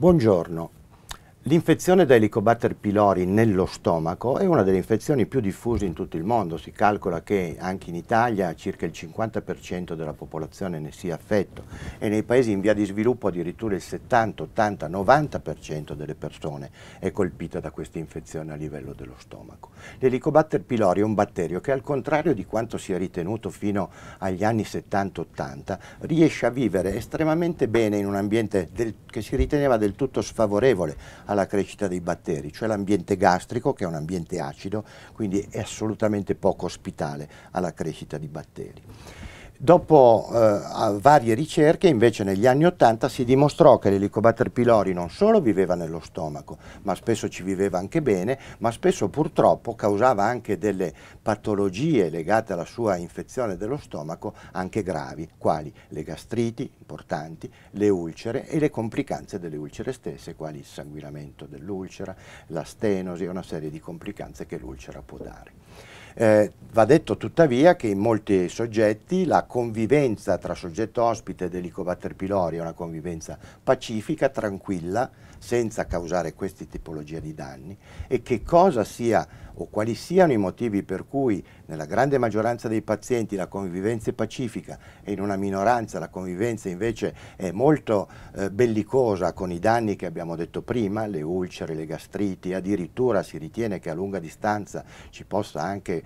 Buongiorno. L'infezione da Helicobacter pylori nello stomaco è una delle infezioni più diffuse in tutto il mondo. Si calcola che anche in Italia circa il 50% della popolazione ne sia affetto e nei paesi in via di sviluppo addirittura il 70, 80, 90% delle persone è colpita da questa infezione a livello dello stomaco. L'Helicobacter pylori è un batterio che al contrario di quanto si è ritenuto fino agli anni 70-80 riesce a vivere estremamente bene in un ambiente del, che si riteneva del tutto sfavorevole alla crescita dei batteri, cioè l'ambiente gastrico che è un ambiente acido, quindi è assolutamente poco ospitale alla crescita di batteri. Dopo eh, varie ricerche, invece negli anni Ottanta si dimostrò che l'Helicobacter pylori non solo viveva nello stomaco, ma spesso ci viveva anche bene, ma spesso purtroppo causava anche delle patologie legate alla sua infezione dello stomaco anche gravi, quali le gastriti importanti, le ulcere e le complicanze delle ulcere stesse, quali il sanguinamento dell'ulcera, la stenosi e una serie di complicanze che l'ulcera può dare. Eh, va detto tuttavia che in molti soggetti la convivenza tra soggetto ospite ed Helicobacter pylori è una convivenza pacifica, tranquilla, senza causare queste tipologie di danni. E che cosa sia o quali siano i motivi per cui nella grande maggioranza dei pazienti la convivenza è pacifica e in una minoranza la convivenza invece è molto eh, bellicosa con i danni che abbiamo detto prima, le ulcere, le gastriti, addirittura si ritiene che a lunga distanza ci possa anche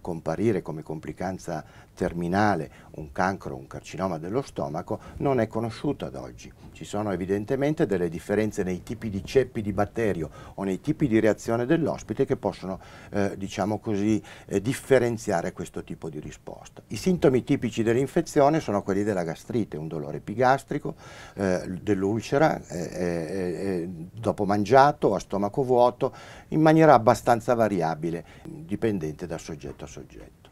comparire come complicanza terminale un cancro, un carcinoma dello stomaco, non è conosciuto ad oggi. Ci sono evidentemente delle differenze nei tipi di ceppi di batterio o nei tipi di reazione dell'ospite che possono, eh, diciamo così, eh, differenziare questo tipo di risposta. I sintomi tipici dell'infezione sono quelli della gastrite, un dolore epigastrico, eh, dell'ulcera, eh, eh, eh, dopo mangiato, a stomaco vuoto, in maniera abbastanza variabile, dipendente da soggetto a soggetto.